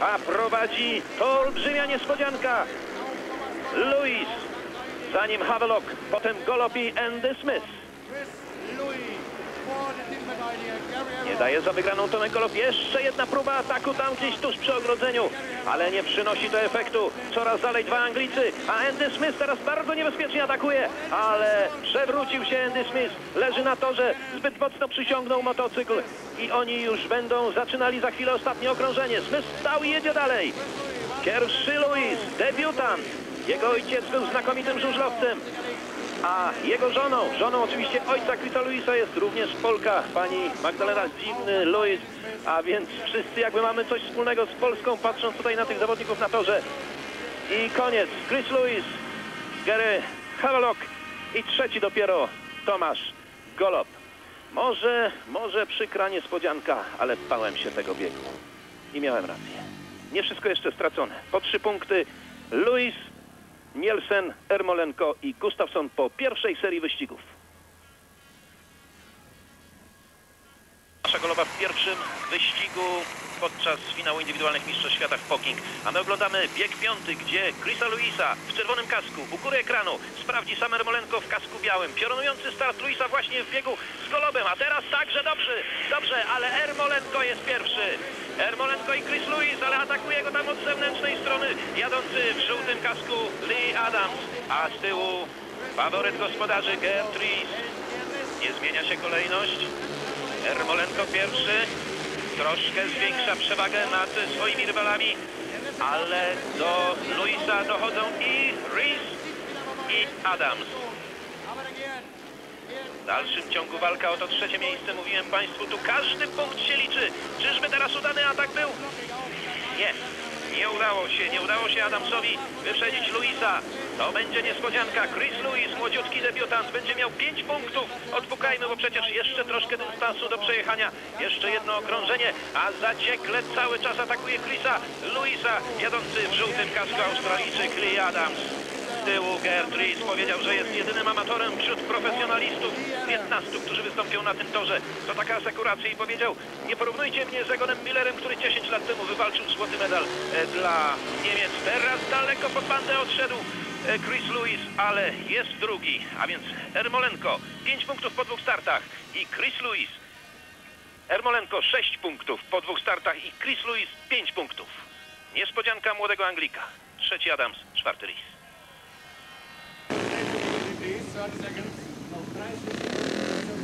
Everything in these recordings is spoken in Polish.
a prowadzi to olbrzymia niespodzianka. Louis, za nim Havelock, potem Golop i Andy Smith. Nie daje za wygraną Tomek Golob. Jeszcze jedna próba ataku tam gdzieś tuż przy ogrodzeniu, ale nie przynosi to efektu. Coraz dalej dwa Anglicy, a Andy Smith teraz bardzo niebezpiecznie atakuje, ale przewrócił się Andy Smith. Leży na torze, zbyt mocno przyciągnął motocykl i oni już będą zaczynali za chwilę ostatnie okrążenie. Smith stał i jedzie dalej. Pierwszy Louis, debiutant. Jego ojciec był znakomitym żużlowcem. A jego żoną, żoną oczywiście ojca Chrisa Luisa jest również Polka, pani Magdalena Zimny-Louis. A więc wszyscy jakby mamy coś wspólnego z Polską, patrząc tutaj na tych zawodników na torze. I koniec. Chris Lewis, Gary Havelock i trzeci dopiero Tomasz Golob. Może, może przykra niespodzianka, ale bałem się tego biegu. I miałem rację. Nie wszystko jeszcze stracone. Po trzy punkty Luis, Nielsen, Ermolenko i Gustafsson po pierwszej serii wyścigów. Nasza golowa w pierwszym wyścigu podczas finału indywidualnych Mistrzostw Świata w Poking. A my oglądamy bieg piąty, gdzie Chrisa Luisa w czerwonym kasku u góry ekranu sprawdzi sam Ermolenko w kasku białym. Piorunujący start Luisa właśnie w biegu z golobem. A teraz także dobrze, dobrze, ale Ermolenko jest pierwszy. Ermolenko i Chris Lewis, ale atakuje go tam od zewnętrznej strony. Jadący w żółtym kasku Lee Adams, a z tyłu faworyt gospodarzy Gert Rees. Nie zmienia się kolejność. Ermolenko pierwszy. Troszkę zwiększa przewagę nad swoimi rywalami, ale do Luisa dochodzą i Rees i Adams. W dalszym ciągu walka o to trzecie miejsce. Mówiłem Państwu, tu każdy punkt się liczy. Czyżby teraz udany atak był? Nie. Nie udało się, nie udało się Adamsowi wyprzedzić Luisa. To będzie niespodzianka. Chris Lewis, młodziutki debiutant, będzie miał 5 punktów. Odpukajmy, bo przecież jeszcze troszkę dystansu do przejechania. Jeszcze jedno okrążenie, a zaciekle cały czas atakuje Chrisa Luisa, jadący w żółtym kasku Australijczyk Lee Adams. Z tyłu Gert Rees powiedział, że jest jedynym amatorem wśród profesjonalistów 15, którzy wystąpią na tym torze. To taka asekuracja i powiedział, nie porównujcie mnie z Egonem Millerem, który 10 lat temu wywalczył złoty medal e, dla Niemiec. Teraz daleko pod bandę odszedł e, Chris Lewis, ale jest drugi, a więc Ermolenko 5 punktów po dwóch startach i Chris Lewis. Ermolenko 6 punktów po dwóch startach i Chris Lewis 5 punktów. Niespodzianka młodego Anglika. Trzeci Adams, czwarty Rees.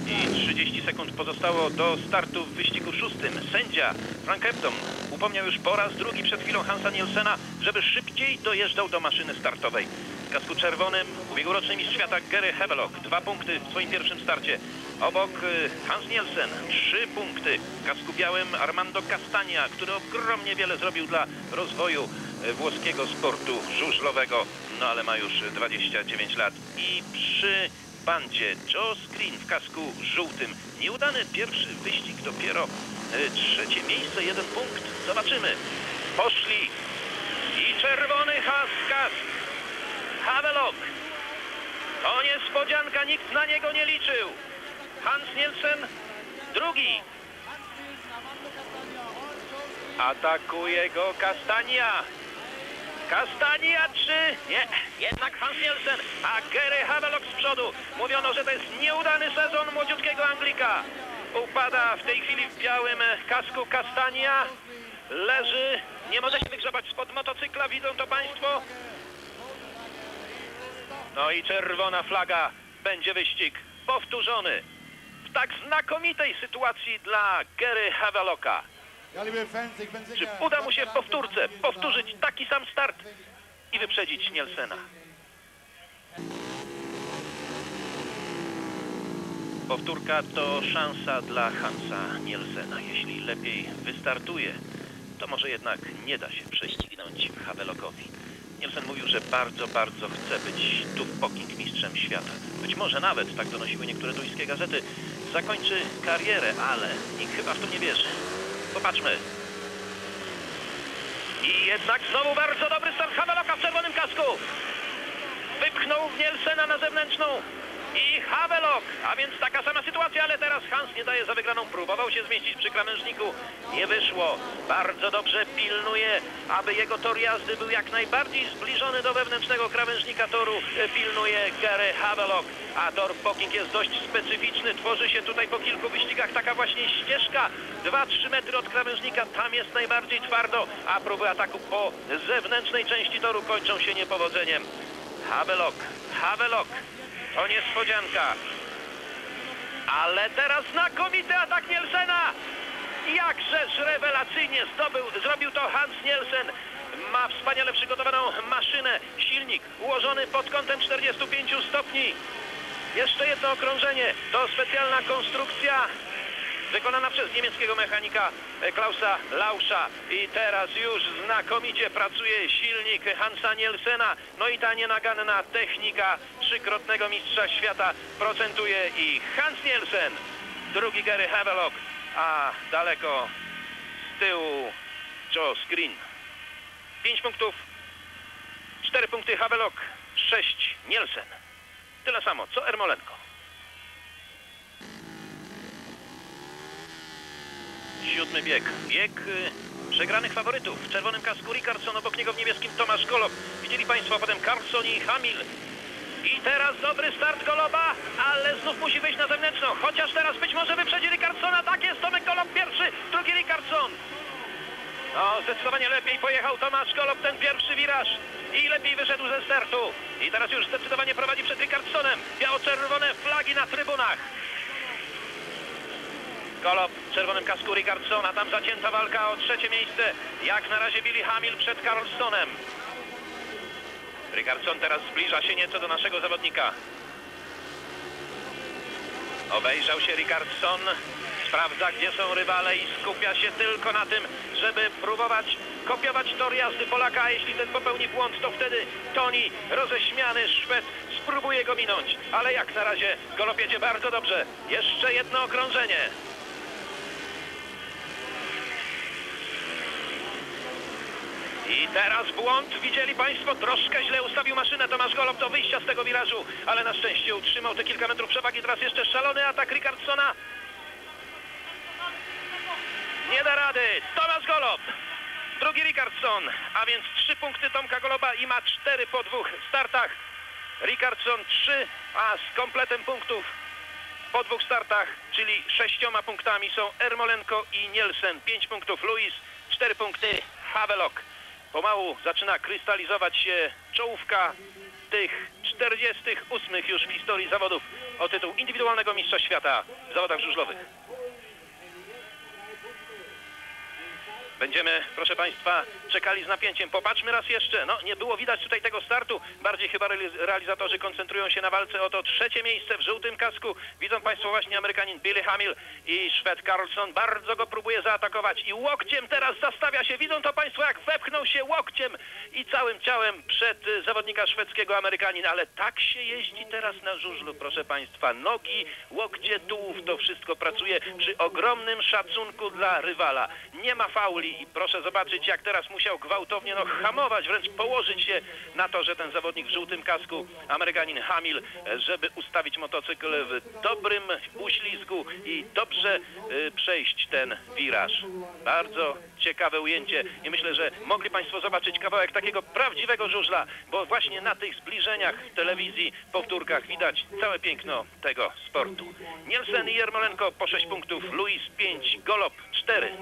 I 30 sekund pozostało do startu w wyścigu szóstym. Sędzia Frank Hepton upomniał już po raz drugi przed chwilą Hansa Nielsena, żeby szybciej dojeżdżał do maszyny startowej. W kasku czerwonym ubiegłoroczny mistrz świata Gary Havelock. Dwa punkty w swoim pierwszym starcie. Obok y, Hans Nielsen. Trzy punkty. W kasku białym Armando Castagna, który ogromnie wiele zrobił dla rozwoju włoskiego sportu żużlowego. No ale ma już 29 lat. I przy bandzie Joe Screen w kasku żółtym. Nieudany pierwszy wyścig, dopiero y, trzecie miejsce, jeden punkt. Zobaczymy. Poszli. I czerwony Haskas. Havelock. To niespodzianka, nikt na niego nie liczył. Hans Nielsen drugi. Atakuje go Castagna. Kastania 3, nie, jednak Hans Nielsen, a Gary Havelock z przodu. Mówiono, że to jest nieudany sezon młodziutkiego Anglika. Upada w tej chwili w białym kasku Kastania. Leży, nie może się wygrzebać spod motocykla, widzą to Państwo. No i czerwona flaga, będzie wyścig powtórzony. W tak znakomitej sytuacji dla Gary Havelocka. Czy uda mu się w powtórce powtórzyć taki sam start i wyprzedzić Nielsena? Powtórka to szansa dla Hansa Nielsena. Jeśli lepiej wystartuje, to może jednak nie da się prześcignąć Havelockowi. Nielsen mówił, że bardzo, bardzo chce być tu w Poking mistrzem świata. Być może nawet, tak donosiły niektóre duńskie gazety, zakończy karierę, ale nikt chyba w to nie wierzy. Popatrzmy. I jednak znowu bardzo dobry start Havelocka w czerwonym kasku. Wypchnął Nielsena na zewnętrzną i Havelock. A więc taka sama sytuacja, ale teraz Hans nie daje za wygraną. Próbował się zmieścić przy krawężniku. Nie wyszło. Bardzo dobrze pilnuje, aby jego tor jazdy był jak najbardziej zbliżony do wewnętrznego krawężnika toru. E, Pilnuje Gary Havelock. A tor Poking jest dość specyficzny. Tworzy się tutaj po kilku wyścigach taka właśnie ścieżka. 2-3 metry od krawężnika. Tam jest najbardziej twardo, a próby ataku po zewnętrznej części toru kończą się niepowodzeniem. Havelock, Havelock. To niespodzianka. Ale teraz znakomity atak Nielsena. Jakżeż rewelacyjnie zdobył, zrobił to Hans Nielsen. Ma wspaniale przygotowaną maszynę, silnik ułożony pod kątem 45 stopni. Jeszcze jedno okrążenie. To specjalna konstrukcja wykonana przez niemieckiego mechanika Klausa Lauscha. I teraz już znakomicie pracuje silnik Hansa Nielsena. No i ta nienaganna technika trzykrotnego mistrza świata procentuje i Hans Nielsen, drugi Gary Havelock, a daleko z tyłu Joe Green. 5 punktów, 4 punkty Havelock, 6 Nielsen. Tyle samo co Ermolenko. Siódmy bieg. Bieg y, przegranych faworytów. W czerwonym kasku Ricardson, obok niego w niebieskim Tomasz Golob. Widzieli Państwo, potem Carlson i Hamil. I teraz dobry start Goloba, ale znów musi wyjść na zewnętrzną. Chociaż teraz być może wyprzedzi Rickardsona. Tak jest, Tomek Golob pierwszy, drugi Rickardson. No, zdecydowanie lepiej pojechał Tomasz Golob ten pierwszy wiraż i lepiej wyszedł ze startu. I teraz już zdecydowanie prowadzi przed Rickardsonem. Biało-czerwone flagi na trybunach. Golob w czerwonym kasku Rickardsona. Tam zacięta walka o trzecie miejsce. Jak na razie Billy Hamil przed Carlstonem. Rickardson teraz zbliża się nieco do naszego zawodnika. Obejrzał się Rickardson. Sprawdza, gdzie są rywale i skupia się tylko na tym, żeby próbować kopiować tor jazdy Polaka. A jeśli ten popełni błąd, to wtedy Toni, roześmiany Szwed, spróbuje go minąć. Ale jak na razie jedzie bardzo dobrze. Jeszcze jedno okrążenie. I teraz błąd. Widzieli Państwo, troszkę źle ustawił maszynę Tomasz Golob do wyjścia z tego wirażu, ale na szczęście utrzymał te kilka metrów przewagi. Teraz jeszcze szalony atak Rickardsona. Nie da rady. Tomasz Golob. Drugi Rickardson, a więc trzy punkty Tomka Goloba i ma cztery po dwóch startach. Rickardson trzy, a z kompletem punktów po dwóch startach, czyli sześcioma punktami są Ermolenko i Nielsen. Pięć punktów Luis, cztery punkty Havelock. Pomału zaczyna krystalizować się czołówka tych 48 już w historii zawodów o tytuł indywidualnego mistrza świata w zawodach żużlowych. Będziemy, proszę Państwa, czekali z napięciem. Popatrzmy raz jeszcze. No, nie było widać tutaj tego startu. Bardziej chyba reali- realizatorzy koncentrują się na walce o to trzecie miejsce w żółtym kasku. Widzą Państwo właśnie Amerykanin Billy Hamil i Szwed Carlson. Bardzo go próbuje zaatakować i łokciem teraz zastawia się. Widzą to Państwo, jak wepchnął się łokciem i całym ciałem przed zawodnika szwedzkiego Amerykanin. Ale tak się jeździ teraz na żużlu, proszę Państwa. Nogi, łokcie, tułów, to wszystko pracuje przy ogromnym szacunku dla rywala. Nie ma fauli i proszę zobaczyć, jak teraz musiał gwałtownie no, hamować, wręcz położyć się na to, że ten zawodnik w żółtym kasku, Amerykanin Hamil, żeby ustawić motocykl w dobrym uślizgu i dobrze y, przejść ten wiraż. Bardzo ciekawe ujęcie i myślę, że mogli Państwo zobaczyć kawałek takiego prawdziwego żużla, bo właśnie na tych zbliżeniach w telewizji, powtórkach widać całe piękno tego sportu. Nielsen i Jermolenko po 6 punktów, Luis 5, Golob 4.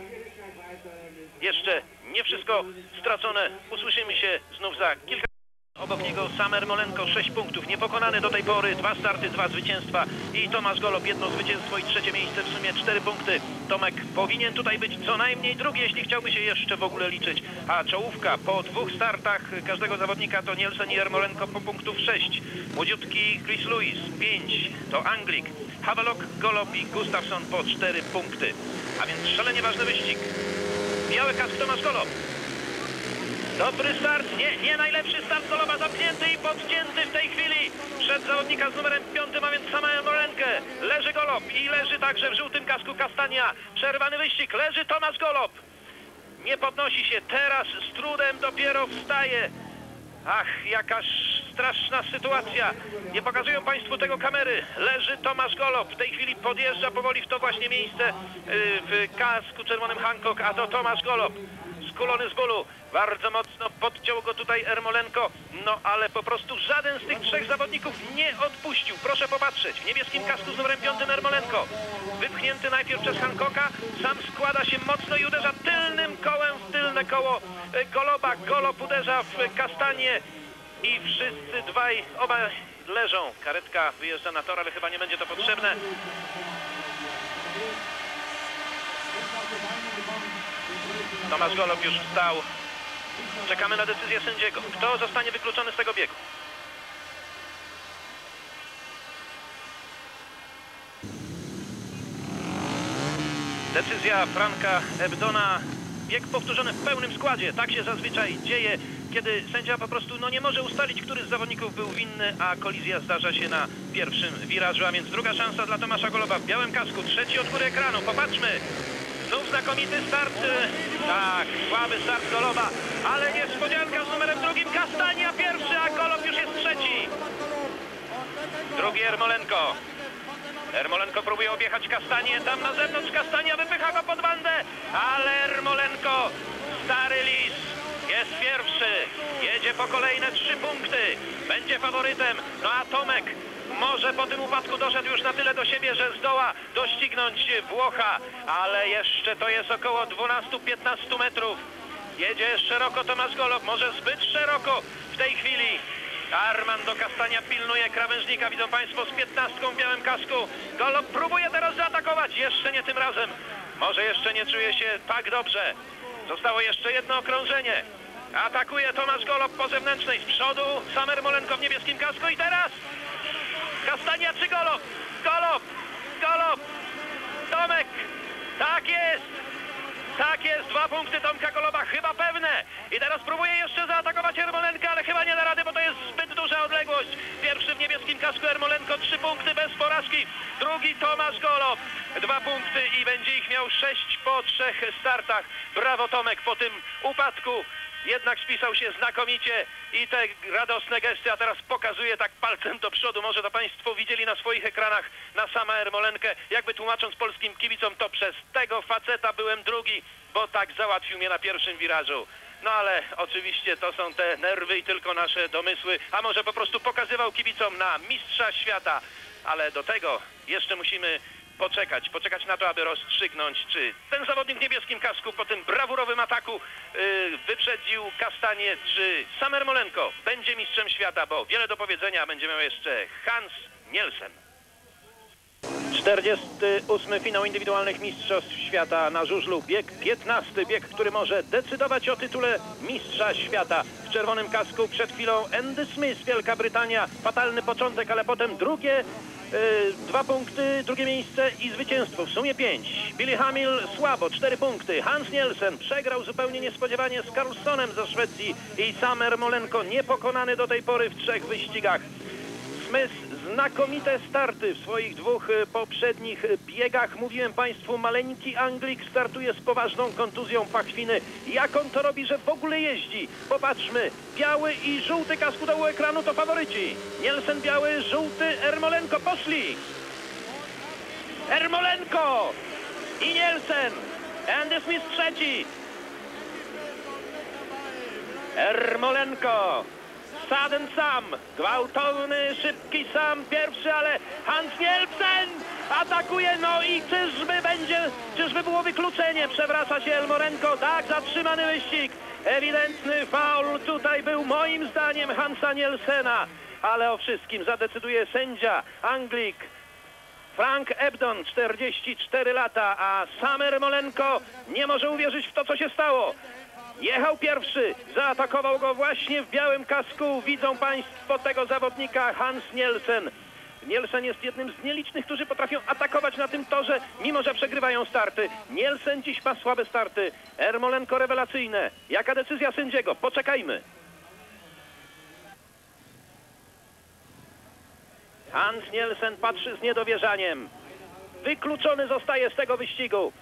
Jeszcze nie wszystko stracone. Usłyszymy się znów za kilka... Obok niego sam Ermolenko, 6 punktów, niepokonany do tej pory, dwa starty, dwa zwycięstwa i Tomasz Golob, jedno zwycięstwo i trzecie miejsce, w sumie cztery punkty. Tomek powinien tutaj być co najmniej drugi, jeśli chciałby się jeszcze w ogóle liczyć, a czołówka po dwóch startach każdego zawodnika to Nielsen i Ermolenko po punktów 6. Młodziutki Chris Lewis, 5, to Anglik, Havelock, Golob i Gustafsson po 4 punkty. A więc szalenie ważny wyścig. Biały kask Tomasz Golob. Dobry start, nie, nie najlepszy start Goloba, zamknięty i podcięty w tej chwili przed zawodnika z numerem piątym, a więc sama Morenkę. Leży Golob i leży także w żółtym kasku Kastania. Przerwany wyścig, leży Tomasz Golob. Nie podnosi się, teraz z trudem dopiero wstaje. Ach, jakaż straszna sytuacja. Nie pokazują Państwu tego kamery. Leży Tomasz Golob. W tej chwili podjeżdża powoli w to właśnie miejsce y, w kasku czerwonym Hancock, a to Tomasz Golob. Skulony z bólu. Bardzo mocno podciął go tutaj Ermolenko. No ale po prostu żaden z tych trzech zawodników nie odpuścił. Proszę popatrzeć. W niebieskim kasku z numerem Ermolenko. Wypchnięty najpierw przez Hancocka. Sam składa się mocno i uderza tylnym kołem w tylne koło e, Goloba. Golob uderza w kastanie i wszyscy dwaj, obaj leżą. Karetka wyjeżdża na tor, ale chyba nie będzie to potrzebne. Tomasz Golob już wstał. Czekamy na decyzję sędziego. Kto zostanie wykluczony z tego biegu? Decyzja Franka Ebdona. Bieg powtórzony w pełnym składzie. Tak się zazwyczaj dzieje, kiedy sędzia po prostu no, nie może ustalić, który z zawodników był winny, a kolizja zdarza się na pierwszym wirażu. A więc druga szansa dla Tomasza Goloba w białym kasku. Trzeci od góry ekranu. Popatrzmy. Znów znakomity start. Tak, słaby start Goloba, ale niespodzianka z numerem drugim. Kastania pierwszy, a Golob już jest trzeci. Drugi Ermolenko. Ermolenko próbuje objechać Kastanie, tam na zewnątrz Kastania wypycha go pod bandę, ale Ermolenko, stary lis, jest pierwszy, jedzie po kolejne trzy punkty, będzie faworytem, no a Tomek może po tym upadku doszedł już na tyle do siebie, że zdoła doścignąć Włocha, ale jeszcze to jest około 12-15 metrów. Jedzie szeroko Tomasz Golob, może zbyt szeroko w tej chwili. Arman do Kastania pilnuje krawężnika, widzą Państwo z piętnastką w białym kasku. Golob próbuje teraz zaatakować, jeszcze nie tym razem. Może jeszcze nie czuje się tak dobrze. Zostało jeszcze jedno okrążenie. Atakuje Tomasz Golob po zewnętrznej z przodu. Samer Molenko w niebieskim kasku i teraz Kastania czy Golob? Golob! Golob! Tomek! Tak jest! Tak jest, dwa punkty Tomka Goloba, chyba pewne. I teraz próbuje jeszcze zaatakować Ermolenka, ale chyba nie da rady, bo to jest zbyt duża odległość. Pierwszy w niebieskim kasku Ermolenko, trzy punkty bez porażki. Drugi Tomasz Golob, dwa punkty i będzie ich miał sześć po trzech startach. Brawo Tomek po tym upadku. Jednak spisał się znakomicie i te radosne gesty, a teraz pokazuje tak palcem do przodu. Może to Państwo widzieli na swoich ekranach na sama Ermolenkę. Jakby tłumacząc polskim kibicom, to przez tego faceta byłem drugi, bo tak załatwił mnie na pierwszym wirażu. No ale oczywiście to są te nerwy i tylko nasze domysły, a może po prostu pokazywał kibicom na mistrza świata. Ale do tego jeszcze musimy poczekać, poczekać na to, aby rozstrzygnąć, czy ten zawodnik w niebieskim kasku po tym brawurowym ataku yy, wyprzedził Kastanie, czy sam Ermolenko będzie mistrzem świata, bo wiele do powiedzenia będzie miał jeszcze Hans Nielsen. 48. finał indywidualnych Mistrzostw Świata na żużlu. Bieg 15. Bieg, który może decydować o tytule Mistrza Świata. W czerwonym kasku przed chwilą Andy Smith, Wielka Brytania. Fatalny początek, ale potem drugie dwa punkty, drugie miejsce i zwycięstwo. W sumie pięć. Billy Hamil słabo, cztery punkty. Hans Nielsen przegrał zupełnie niespodziewanie z Carlsonem ze Szwecji i Samer Molenko niepokonany do tej pory w trzech wyścigach. Smith znakomite starty w swoich dwóch e, poprzednich biegach. Mówiłem Państwu, maleńki Anglik startuje z poważną kontuzją pachwiny. Jak on to robi, że w ogóle jeździ? Popatrzmy, biały i żółty kask u dołu ekranu to faworyci. Nielsen biały, żółty, Ermolenko poszli. Ermolenko i Nielsen. Andy Smith trzeci. Ermolenko. Saden sam, gwałtowny, szybki sam, pierwszy, ale Hans Nielsen atakuje, no i czyżby będzie, czyżby było wykluczenie, przewraca się Elmorenko, tak, zatrzymany wyścig, ewidentny faul tutaj był moim zdaniem Hansa Nielsena, ale o wszystkim zadecyduje sędzia, Anglik, Frank Ebdon, 44 lata, a Samer Molenko nie może uwierzyć w to, co się stało. Jechał pierwszy, zaatakował go właśnie w białym kasku. Widzą Państwo tego zawodnika Hans Nielsen. Nielsen jest jednym z nielicznych, którzy potrafią atakować na tym torze, mimo że przegrywają starty. Nielsen dziś ma słabe starty. Ermolenko rewelacyjne. Jaka decyzja sędziego? Poczekajmy. Hans Nielsen patrzy z niedowierzaniem. Wykluczony zostaje z tego wyścigu.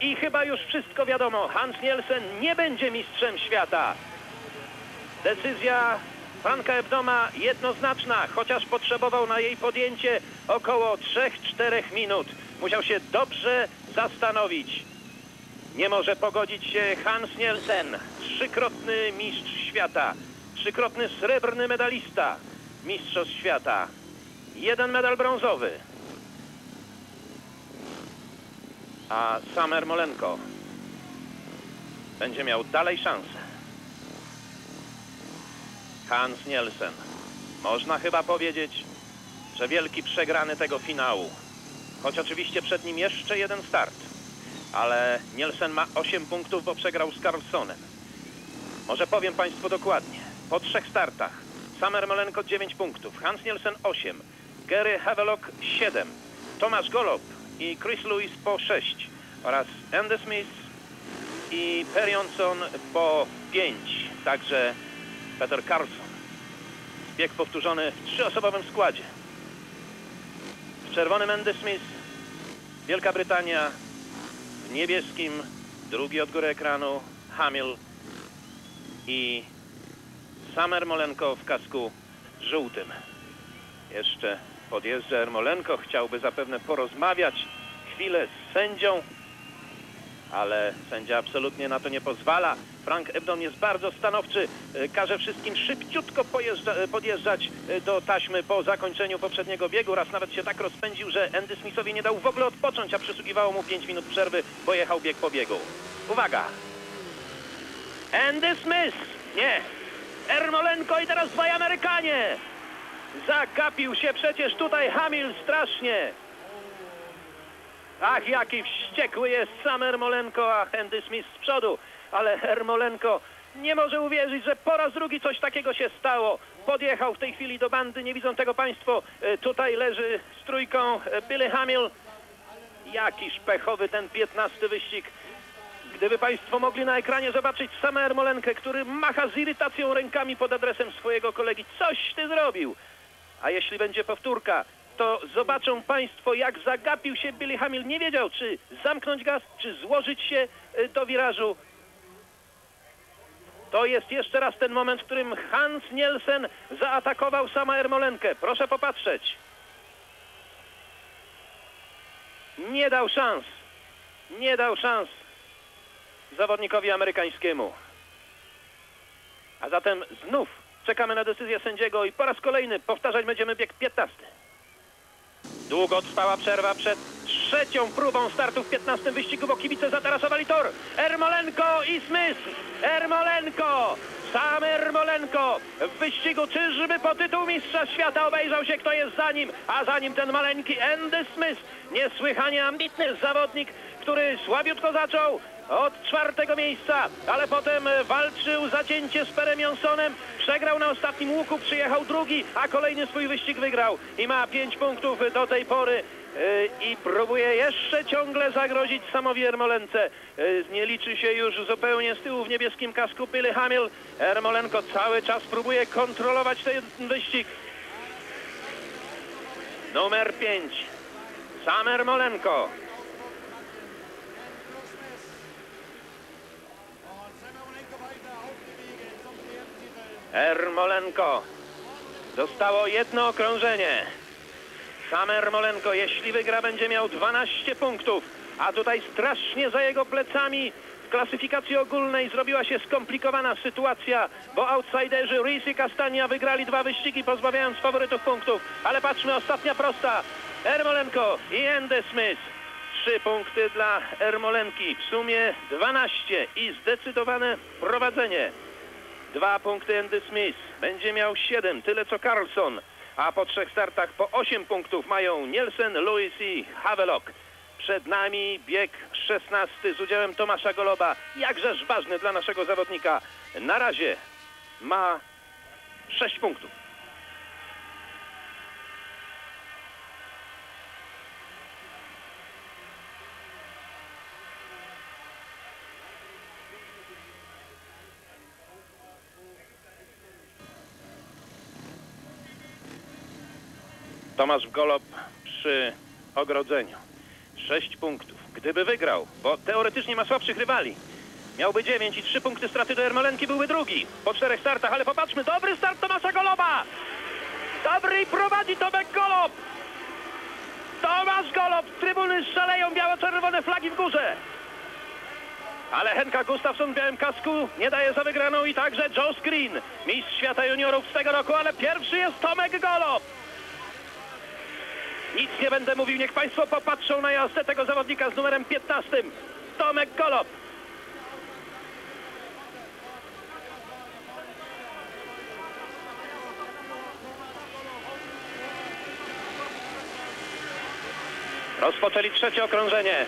I chyba już wszystko wiadomo. Hans Nielsen nie będzie mistrzem świata. Decyzja Franka Ebdoma jednoznaczna, chociaż potrzebował na jej podjęcie około 3-4 minut. Musiał się dobrze zastanowić. Nie może pogodzić się Hans Nielsen, trzykrotny mistrz świata, trzykrotny srebrny medalista mistrzostw świata. Jeden medal brązowy. A Samer Molenko będzie miał dalej szansę. Hans Nielsen. Można chyba powiedzieć, że wielki przegrany tego finału. Choć oczywiście przed nim jeszcze jeden start. Ale Nielsen ma 8 punktów, bo przegrał z Carlsonem. Może powiem Państwu dokładnie. Po trzech startach Samer Molenko 9 punktów, Hans Nielsen 8, Gary Havelock 7, Tomasz Golob i Chris Lewis po 6 oraz Andy Smith i Perionson po 5. Także Peter Carlson. Bieg powtórzony w trzyosobowym składzie. W czerwonym Andy Smith, Wielka Brytania, w niebieskim, drugi od góry ekranu, Hamil i Samer Molenko w kasku żółtym. Jeszcze podjeżdża Ermolenko, chciałby zapewne porozmawiać chwilę z sędzią, ale sędzia absolutnie na to nie pozwala. Frank Ebdon jest bardzo stanowczy, e, każe wszystkim szybciutko e, podjeżdżać e, do taśmy po zakończeniu poprzedniego biegu. Raz nawet się tak rozpędził, że Andy Smithowi nie dał w ogóle odpocząć, a przysługiwało mu 5 minut przerwy, bo jechał bieg po biegu. Uwaga! Andy Smith! Nie! Ermolenko i teraz dwaj Amerykanie! Zagapił się przecież tutaj Hamil strasznie! Ach, jaki wściekły jest sam Ermolenko, a Andy Smith z przodu. Ale Ermolenko nie może uwierzyć, że po raz drugi coś takiego się stało. Podjechał w tej chwili do bandy, nie widzą tego państwo. E, Tutaj leży z trójką e, Billy Hamil. Jakiż pechowy ten 15 wyścig. Gdyby Państwo mogli na ekranie zobaczyć samę Ermolenkę, który macha z irytacją rękami pod adresem swojego kolegi. Coś ty zrobił! A jeśli będzie powtórka, to zobaczą Państwo, jak zagapił się Billy Hamil. Nie wiedział, czy zamknąć gaz, czy złożyć się y, do wirażu. To jest jeszcze raz ten moment, w którym Hans Nielsen zaatakował sama Ermolenkę. Proszę popatrzeć. Nie dał szans. Nie dał szans zawodnikowi amerykańskiemu. A zatem znów czekamy na decyzję sędziego i po raz kolejny powtarzać będziemy bieg 15. Długo trwała przerwa przed trzecią próbą startu w 15 wyścigu, bo kibice zatarasowali tor. Ermolenko i Smith. Ermolenko. Sam Ermolenko w wyścigu czyżby po tytuł mistrza świata obejrzał się kto jest za nim, a za nim ten maleńki Andy Smith. Niesłychanie ambitny zawodnik, który słabiutko zaczął od czwartego miejsca, ale potem walczył zacięcie z Perem Jonsonem, przegrał na ostatnim łuku, przyjechał drugi, a kolejny swój wyścig wygrał i ma pięć punktów do tej pory yy, i próbuje jeszcze ciągle zagrozić samowi Ermolence. Yy, Nie liczy się już zupełnie z tyłu w niebieskim kasku Billy Hamil. Ermolenko cały czas próbuje kontrolować ten wyścig. Numer 5. Sam Ermolenko. Ermolenko. Zostało jedno okrążenie. Sam Ermolenko, jeśli wygra, będzie miał 12 punktów. A tutaj strasznie za jego plecami w klasyfikacji ogólnej zrobiła się skomplikowana sytuacja, bo outsiderzy Rees i Castagna wygrali dwa wyścigi, pozbawiając faworytów punktów. Ale patrzmy, ostatnia prosta. Ermolenko i Andy Smith. Trzy punkty dla Ermolenki, w sumie 12 i zdecydowane prowadzenie. Dwa punkty Andy Smith. Będzie miał siedem, tyle co Carlson. A po trzech startach po osiem punktów mają Nielsen, Lewis i Havelock. Przed nami bieg 16 z udziałem Tomasza Goloba. Jakżeż ważny dla naszego zawodnika. Na razie ma sześć punktów. Tomasz Golob przy ogrodzeniu. Sześć punktów. Gdyby wygrał, bo teoretycznie ma słabszych rywali. Miałby 9 i 3 punkty straty do Ermolenki, byłby drugi. Po czterech startach, ale popatrzmy, dobry start Tomasza Goloba! Dobry i prowadzi Tomek Golob! Tomasz Golob, trybuny szaleją, biało-czerwone flagi w górze. Ale Henka Gustafsson w białym kasku nie daje za wygraną i także Joe Screen, mistrz świata juniorów z tego roku, ale pierwszy jest Tomek Golob. Nic nie będę mówił, niech Państwo popatrzą na jazdę tego zawodnika z numerem 15. Tomek Golob. Rozpoczęli trzecie okrążenie.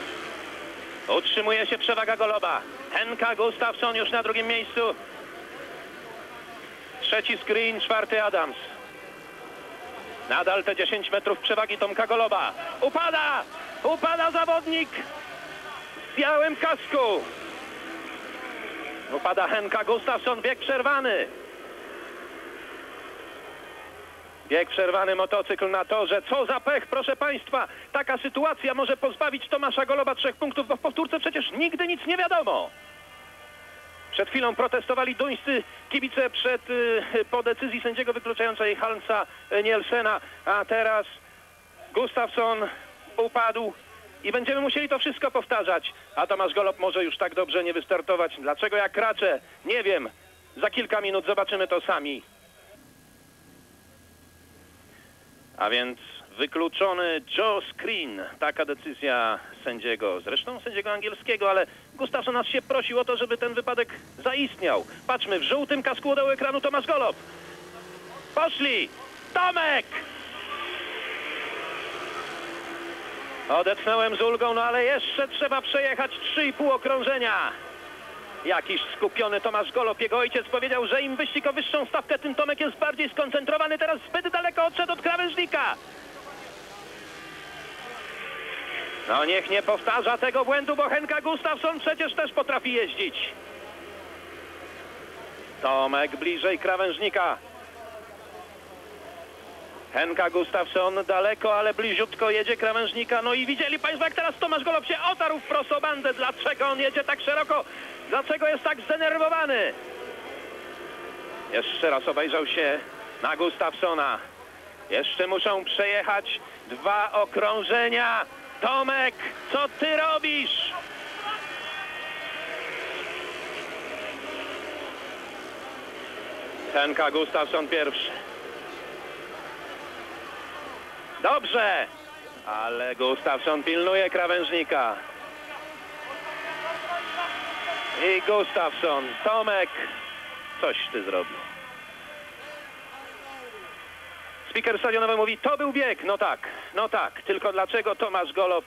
Utrzymuje się przewaga Goloba. Henka Gustafsson już na drugim miejscu. Trzeci screen, czwarty Adams. Nadal te 10 metrów przewagi Tomka Goloba. Upada! Upada zawodnik w białym kasku. Upada Henka Gustafsson, bieg przerwany. Bieg przerwany, motocykl na torze. Co za pech, proszę Państwa. Taka sytuacja może pozbawić Tomasza Goloba trzech punktów, bo w powtórce przecież nigdy nic nie wiadomo. Przed chwilą protestowali duńscy kibice przed, y, po decyzji sędziego wykluczającej Hansa Nielsena, a teraz Gustafsson upadł i będziemy musieli to wszystko powtarzać. A Tomasz Golob może już tak dobrze nie wystartować. Dlaczego ja kraczę? Nie wiem. Za kilka minut zobaczymy to sami. A więc wykluczony Joe Screen. Taka decyzja sędziego, zresztą sędziego angielskiego, ale Gustafsson nas się prosił o to, żeby ten wypadek zaistniał. Patrzmy, w żółtym kasku u dołu ekranu Tomasz Golob. Poszli! Tomek! Odetchnąłem z ulgą, no ale jeszcze trzeba przejechać 3,5 okrążenia. Jakiś skupiony Tomasz Golob, jego ojciec powiedział, że im wyścig o wyższą stawkę, tym Tomek jest bardziej skoncentrowany. Teraz zbyt daleko odszedł od krawężnika. No niech nie powtarza tego błędu, bo Henka Gustafsson przecież też potrafi jeździć. Tomek bliżej krawężnika. Henka Gustafsson daleko, ale bliziutko jedzie krawężnika. No i widzieli Państwo, jak teraz Tomasz Golob się otarł w prosobandę. Dlaczego on jedzie tak szeroko? Dlaczego jest tak zdenerwowany? Jeszcze raz obejrzał się na Gustafsona. Jeszcze muszą przejechać dwa okrążenia. Tomek, co ty robisz? Henka Gustafsson pierwszy. Dobrze, ale Gustafsson pilnuje krawężnika. I Gustafsson, Tomek, coś ty zrobił. Speaker stadionowy mówi, to był bieg. No tak, no tak. Tylko dlaczego Tomasz Golob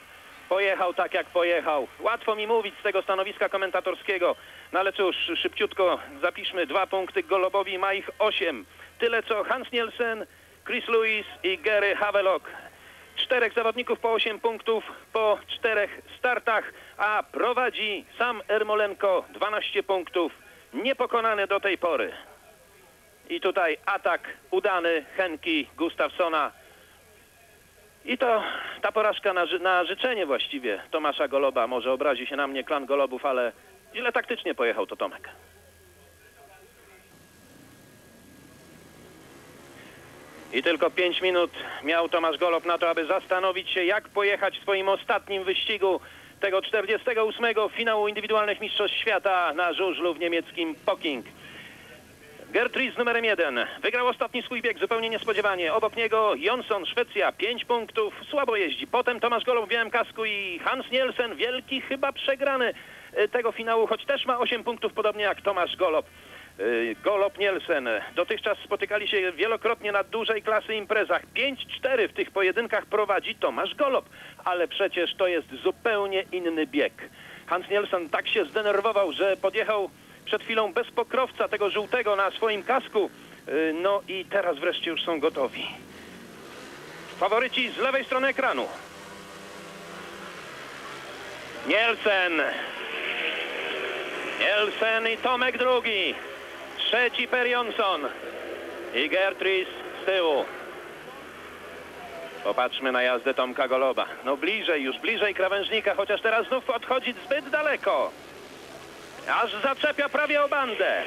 pojechał tak, jak pojechał? Łatwo mi mówić z tego stanowiska komentatorskiego. No ale cóż, szybciutko zapiszmy dwa punkty Golobowi, ma ich osiem. Tyle co Hans Nielsen, Chris Lewis i Gary Havelock. Czterech zawodników po 8 punktów po czterech startach, a prowadzi sam Ermolenko 12 punktów, niepokonany do tej pory. I tutaj atak udany Henki Gustafsona. I to ta porażka na, na życzenie właściwie Tomasza Goloba. Może obrazi się na mnie klan Golobów, ale źle taktycznie pojechał to Tomek. I tylko 5 minut miał Tomasz Golob na to, aby zastanowić się, jak pojechać w swoim ostatnim wyścigu tego 48. finału indywidualnych Mistrzostw Świata na żużlu w niemieckim Poking. Gertrud z numerem 1 wygrał ostatni swój bieg zupełnie niespodziewanie. Obok niego Jonsson, Szwecja, 5 punktów, słabo jeździ. Potem Tomasz Golob w białym kasku i Hans Nielsen, wielki chyba przegrany e, tego finału, choć też ma 8 punktów, podobnie jak Tomasz Golob. Y, Golob Nielsen. Dotychczas spotykali się wielokrotnie na dużej klasy imprezach. 5-4 w tych pojedynkach prowadzi Tomasz Golob, ale przecież to jest zupełnie inny bieg. Hans Nielsen tak się zdenerwował, że podjechał przed chwilą bez pokrowca tego żółtego na swoim kasku. Y, No i teraz wreszcie już są gotowi. Faworyci z lewej strony ekranu. Nielsen. Nielsen i Tomek drugi. Trzeci Per Jonsson. I Gertrud z tyłu. Popatrzmy na jazdę Tomka Goloba. No bliżej, już bliżej krawężnika, chociaż teraz znów odchodzi zbyt daleko. Aż zaczepia prawie o bandę.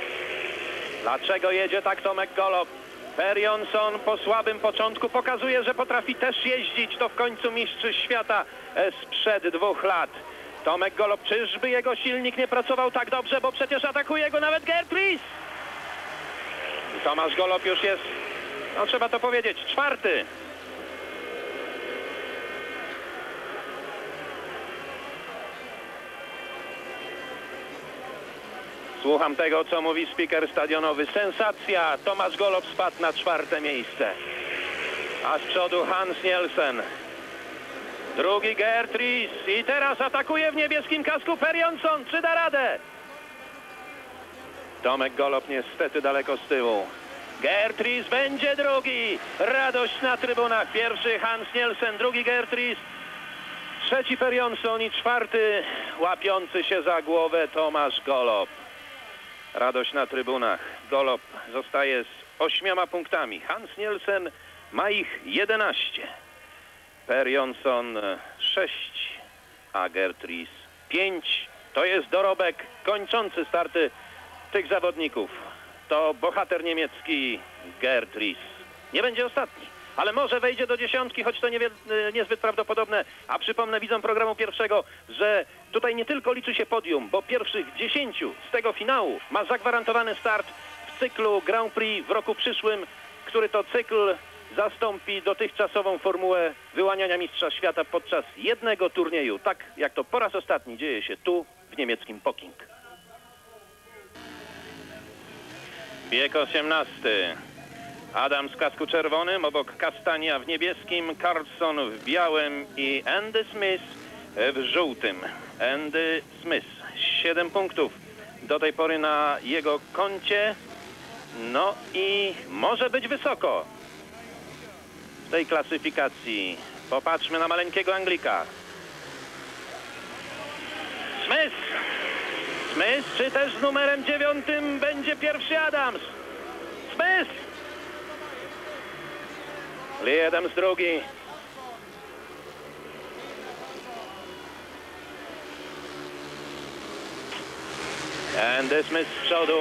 Dlaczego jedzie tak Tomek Golob? Per Jonsson po słabym początku pokazuje, że potrafi też jeździć. To w końcu mistrz świata e, sprzed dwóch lat. Tomek Golob, czyżby jego silnik nie pracował tak dobrze, bo przecież atakuje go nawet. I Tomasz Golob już jest, no trzeba to powiedzieć, czwarty. Słucham tego, co mówi speaker stadionowy. Sensacja! Tomasz Golob spadł na czwarte miejsce. A z przodu Hans Nielsen. Drugi Gerd Ries. I teraz atakuje w niebieskim kasku Per Jonsson. Czy da radę? Tomek Golob niestety daleko z tyłu. Gerd Ries będzie drugi. Radość na trybunach. Pierwszy Hans Nielsen, drugi Gerd Ries. Trzeci Per Jonsson i czwarty łapiący się za głowę Tomasz Golob. Radość na trybunach. Golob zostaje z ośmioma punktami. Hans Nielsen ma ich 11. Per Jonsson 6, a Gerd Ries 5. To jest dorobek kończący starty tych zawodników. To bohater niemiecki Gerd Ries. Nie będzie ostatni, ale może wejdzie do dziesiątki, choć to niewie, niezbyt prawdopodobne. A przypomnę widzom programu pierwszego, że tutaj nie tylko liczy się podium, bo pierwszych dziesięciu z tego finału ma zagwarantowany start w cyklu Grand Prix w roku przyszłym, który to cykl zastąpi dotychczasową formułę wyłaniania mistrza świata podczas jednego turnieju, tak jak to po raz ostatni dzieje się tu w niemieckim Poking. Bieg 18. Adam z kasku czerwonym, obok Kastania w niebieskim, Carlson w białym i Andy Smith w żółtym. Andy Smith, 7 punktów do tej pory na jego koncie. No i może być wysoko w tej klasyfikacji. Popatrzmy na maleńkiego Anglika. Smith! Smith, czy też z numerem dziewiątym będzie pierwszy Adams? Smith! Lee Adams drugi. Andy Smith z przodu,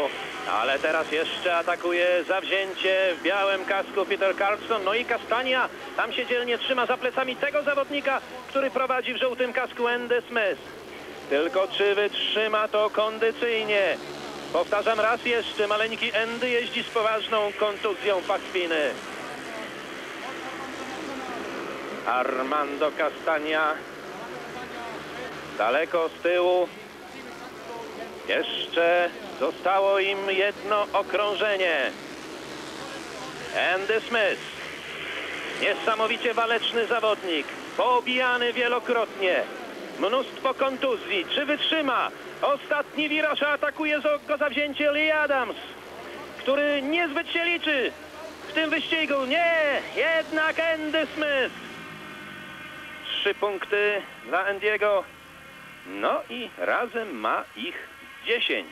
ale teraz jeszcze atakuje zawzięcie w białym kasku Peter Carlson. No i Kastania tam się dzielnie trzyma za plecami tego zawodnika, który prowadzi w żółtym kasku Andy Smith. Tylko czy wytrzyma to kondycyjnie? Powtarzam raz jeszcze, maleńki Andy jeździ z poważną kontuzją pachwiny. Armando Castania daleko z tyłu. Jeszcze zostało im jedno okrążenie. Andy Smith. Niesamowicie waleczny zawodnik. Poobijany wielokrotnie. Mnóstwo kontuzji. Czy wytrzyma? Ostatni wiraż atakuje go zawzięcie Lee Adams, który niezbyt się liczy w tym wyścigu. Nie, jednak Andy Smith. Trzy punkty dla Andiego. No i razem ma ich 10.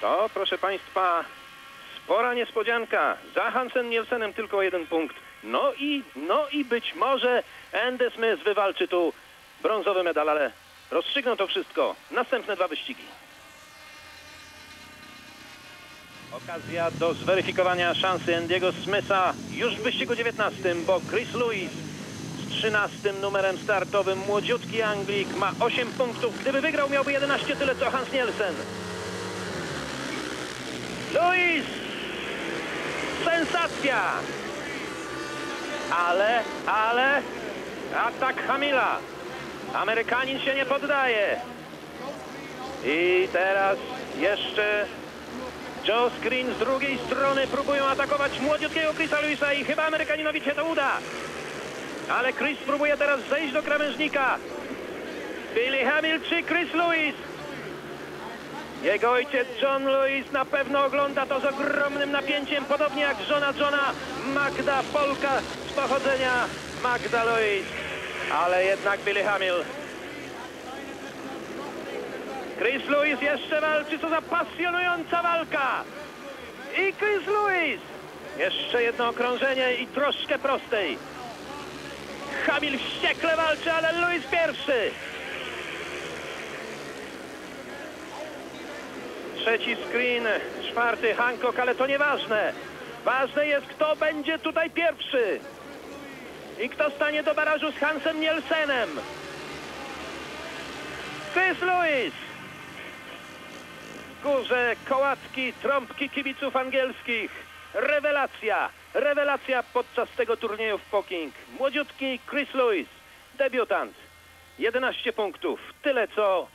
To, proszę Państwa, spora niespodzianka. Za Hansen Nielsenem tylko jeden punkt. No i, no i być może Andy Smith wywalczy tu brązowy medal, ale rozstrzygną to wszystko. Następne dwa wyścigi. Okazja do zweryfikowania szansy Andiego Smitha już w wyścigu 19, bo Chris Lewis 13 numerem startowym, młodziutki Anglik, ma 8 punktów. Gdyby wygrał, miałby 11, tyle co Hans Nielsen. Lewis! Sensacja! Ale, ale... Atak Hamila. Amerykanin się nie poddaje. I teraz jeszcze Joe Screen z drugiej strony próbują atakować młodziutkiego Chrisa Lewisa i chyba Amerykaninowi się to uda. Ale Chris próbuje teraz zejść do krawężnika. Billy Hamill czy Chris Lewis? Jego ojciec John Lewis na pewno ogląda to z ogromnym napięciem, podobnie jak żona Johna, Magda Polka z pochodzenia Magda Lewis. Ale jednak Billy Hamill. Chris Lewis jeszcze walczy, co za pasjonująca walka. I Chris Lewis. Jeszcze jedno okrążenie i troszkę prostej. Hamil wściekle walczy, ale Lewis pierwszy. trzeci screen, czwarty Hancock, ale to nieważne. Ważne jest, kto będzie tutaj pierwszy. I kto stanie do barażu z Hansem Nielsenem. Chris Lewis. W górze kołatki, trąbki kibiców angielskich. Rewelacja, rewelacja podczas tego turnieju w Poking. Młodziutki Chris Lewis, debiutant. 11 punktów, tyle co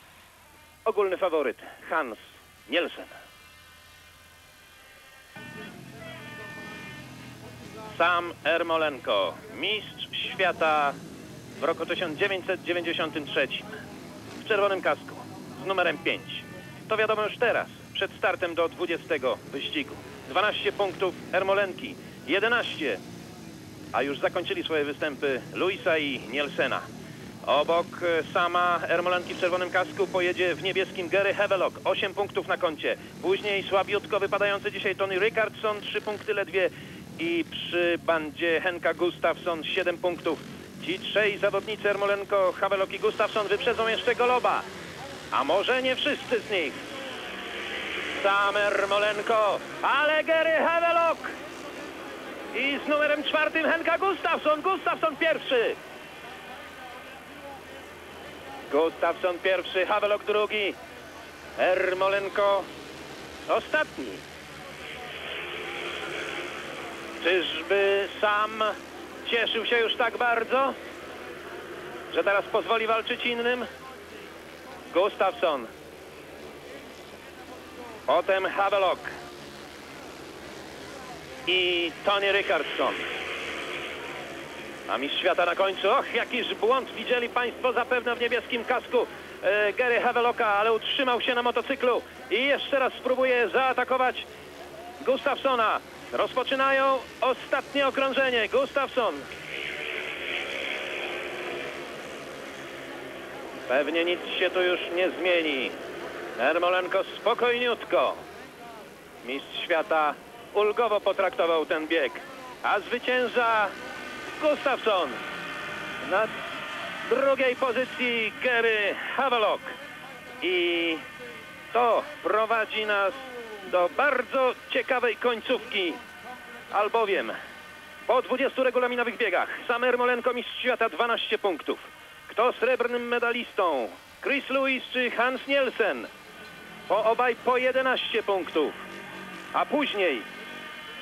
ogólny faworyt Hans Nielsen. Sam Ermolenko, mistrz świata w roku 1993 w czerwonym kasku z numerem 5. To wiadomo już teraz, przed startem do 20 wyścigu. 12 punktów Ermolenki, 11, a już zakończyli swoje występy Luisa i Nielsena. Obok e, sama Ermolenki w czerwonym kasku pojedzie w niebieskim Gary Havelock, 8 punktów na koncie. Później słabiutko wypadający dzisiaj Tony Rickardson, 3 punkty ledwie i przy bandzie Henka Gustafsson 7 punktów. Ci trzej zawodnicy Ermolenko, Havelock i Gustafsson wyprzedzą jeszcze Goloba. A może nie wszyscy z nich. Sam Ermolenko, ale Gary Havelock i z numerem czwartym Henka Gustafsson. Gustafsson pierwszy. Gustafsson pierwszy, Havelock drugi, Ermolenko ostatni. Czyżby sam cieszył się już tak bardzo, że teraz pozwoli walczyć innym? Gustafsson. Potem Havelock. I Tony Rickardson. A mistrz świata na końcu. Och, jakiż błąd widzieli Państwo zapewne w niebieskim kasku e, Gary Havelocka, ale utrzymał się na motocyklu i jeszcze raz spróbuje zaatakować Gustafsona. Rozpoczynają ostatnie okrążenie. Gustafson. Pewnie nic się tu już nie zmieni. Ermolenko spokojniutko. Mistrz świata ulgowo potraktował ten bieg. A zwycięża Gustafsson. Na drugiej pozycji Gary Havelock. I to prowadzi nas do bardzo ciekawej końcówki. Albowiem po 20 regulaminowych biegach sam Ermolenko mistrz świata 12 punktów. Kto srebrnym medalistą? Chris Lewis czy Hans Nielsen? Po obaj po 11 punktów. A później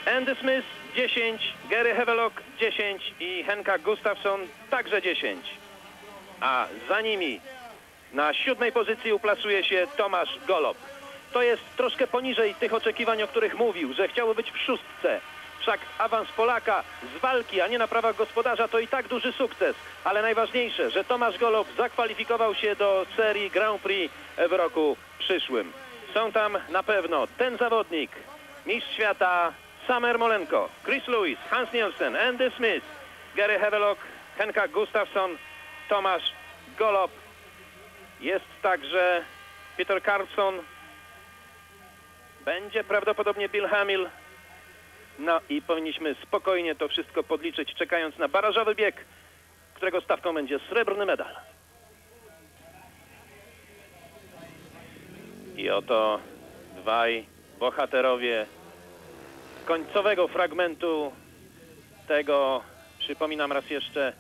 Andy Smith 10, Gary Havelock 10 i Henka Gustafsson także 10. A za nimi na siódmej pozycji uplasuje się Tomasz Golob. To jest troszkę poniżej tych oczekiwań, o których mówił, że chciałby być w szóstce. Wszak awans Polaka z walki, a nie na prawach gospodarza to i tak duży sukces. Ale najważniejsze, że Tomasz Golob zakwalifikował się do serii Grand Prix w roku przyszłym. Są tam na pewno ten zawodnik, mistrz świata Sam Ermolenko, Chris Lewis, Hans Nielsen, Andy Smith, Gary Havelock, Henka Gustafsson, Tomasz Golob. Jest także Peter Carlson. Będzie prawdopodobnie Bill Hamill. No i powinniśmy spokojnie to wszystko podliczyć, czekając na barażowy bieg, którego stawką będzie srebrny medal. I oto dwaj bohaterowie końcowego fragmentu tego, przypominam raz jeszcze,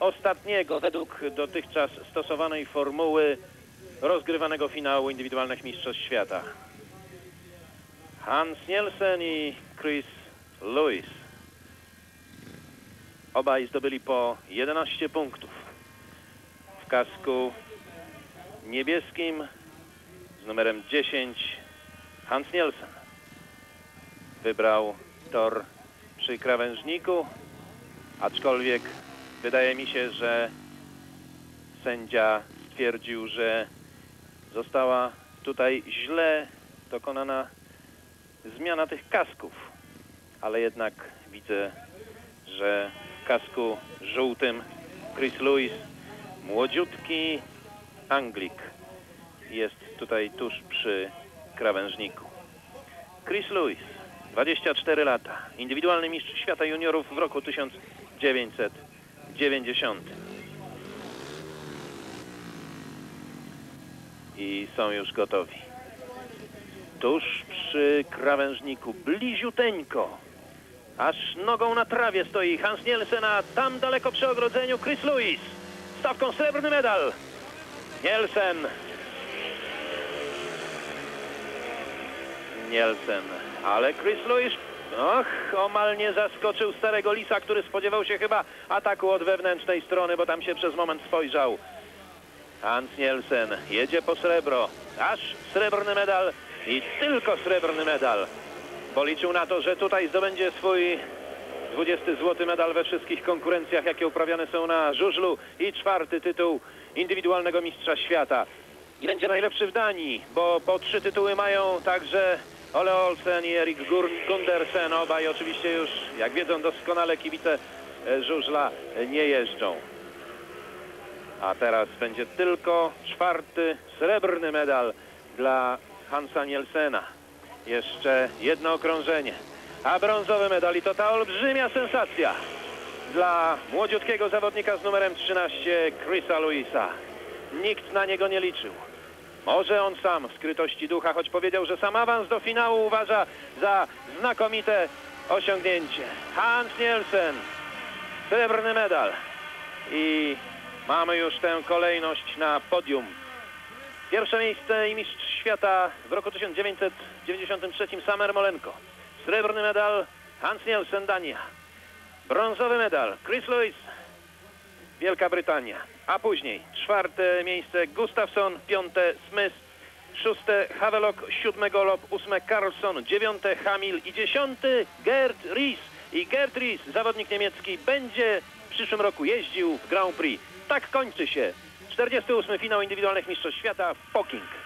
ostatniego według dotychczas stosowanej formuły rozgrywanego finału indywidualnych mistrzostw świata. Hans Nielsen i Chris Lewis. Obaj zdobyli po 11 punktów. W kasku niebieskim z numerem 10 Hans Nielsen wybrał tor przy krawężniku, aczkolwiek wydaje mi się, że sędzia stwierdził, że została tutaj źle dokonana zmiana tych kasków, ale jednak widzę, że w kasku żółtym Chris Lewis, młodziutki Anglik, jest tutaj tuż przy krawężniku. Chris Lewis 24 lata. Indywidualny mistrz świata juniorów w roku 1990. I są już gotowi. tuż przy krawężniku, bliziuteńko. Aż nogą na trawie stoi Hans Nielsen, a tam daleko przy ogrodzeniu Chris Lewis. Stawką srebrny medal. Nielsen. Nielsen, ale Chris Lewis, och, omal nie zaskoczył starego Lisa, który spodziewał się chyba ataku od wewnętrznej strony, bo tam się przez moment spojrzał. Hans Nielsen jedzie po srebro, aż srebrny medal i tylko srebrny medal. Bo liczył na to, że tutaj zdobędzie swój 20 złoty medal we wszystkich konkurencjach, jakie uprawiane są na żużlu i czwarty tytuł indywidualnego mistrza świata. I będzie najlepszy w Danii, bo po trzy tytuły mają także Ole Olsen i Erik Gundersen. Obaj oczywiście już, jak wiedzą doskonale, kibice e, żużla e, nie jeżdżą. A teraz będzie tylko czwarty srebrny medal dla Hansa Nielsena. Jeszcze jedno okrążenie. A brązowy medal i to ta olbrzymia sensacja dla młodziutkiego zawodnika z numerem 13 Chrisa Luisa. Nikt na niego nie liczył. Może on sam w skrytości ducha, choć powiedział, że sam awans do finału uważa za znakomite osiągnięcie. Hans Nielsen, srebrny medal. I mamy już tę kolejność na podium. Pierwsze miejsce i mistrz świata w roku 1993 Samer Molenko. Srebrny medal Hans Nielsen, Dania. Brązowy medal Chris Lewis, Wielka Brytania. A później czwarte miejsce Gustafsson, piąte Smith, szóste Havelock, siódme Golob, ósme Carlson, dziewiąte Hamil i dziesiąty Gerd Ries. I Gerd Ries, zawodnik niemiecki, będzie w przyszłym roku jeździł w Grand Prix. Tak kończy się 48. finał indywidualnych mistrzostw świata w Poking.